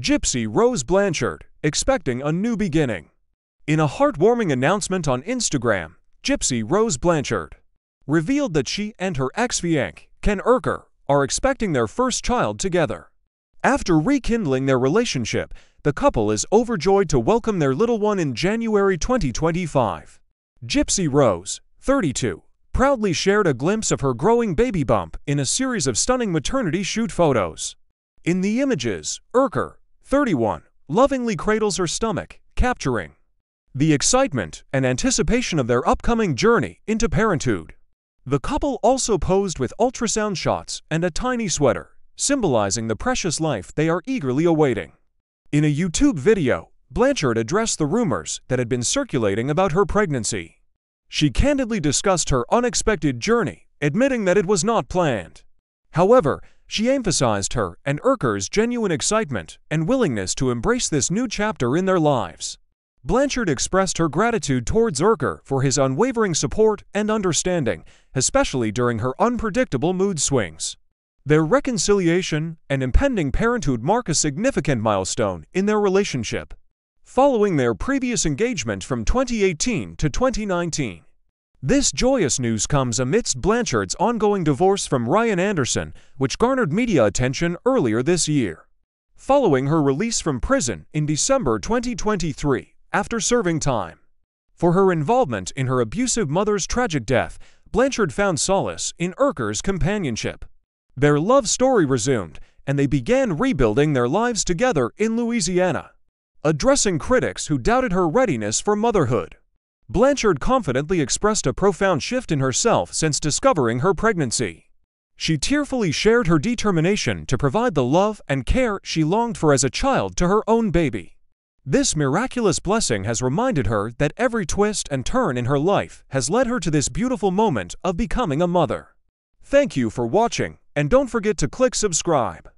Gypsy Rose Blanchard, expecting a new beginning. In a heartwarming announcement on Instagram, Gypsy Rose Blanchard revealed that she and her ex-fiancé, Ken Urker, are expecting their first child together. After rekindling their relationship, the couple is overjoyed to welcome their little one in January 2025. Gypsy Rose, 32, proudly shared a glimpse of her growing baby bump in a series of stunning maternity shoot photos. In the images, Urker, 31, lovingly cradles her stomach, capturing the excitement and anticipation of their upcoming journey into parenthood. The couple also posed with ultrasound shots and a tiny sweater, symbolizing the precious life they are eagerly awaiting. In a YouTube video, Blanchard addressed the rumors that had been circulating about her pregnancy. She candidly discussed her unexpected journey, admitting that it was not planned. However, she emphasized her and Urker's genuine excitement and willingness to embrace this new chapter in their lives. Blanchard expressed her gratitude towards Urker for his unwavering support and understanding, especially during her unpredictable mood swings. Their reconciliation and impending parenthood mark a significant milestone in their relationship, following their previous engagement from 2018 to 2019. This joyous news comes amidst Blanchard's ongoing divorce from Ryan Anderson, which garnered media attention earlier this year. Following her release from prison in December 2023, after serving time for her involvement in her abusive mother's tragic death, Blanchard found solace in Urker's companionship. Their love story resumed, and they began rebuilding their lives together in Louisiana. Addressing critics who doubted her readiness for motherhood, Blanchard confidently expressed a profound shift in herself since discovering her pregnancy. She tearfully shared her determination to provide the love and care she longed for as a child to her own baby. This miraculous blessing has reminded her that every twist and turn in her life has led her to this beautiful moment of becoming a mother. Thank you for watching, and don't forget to click subscribe.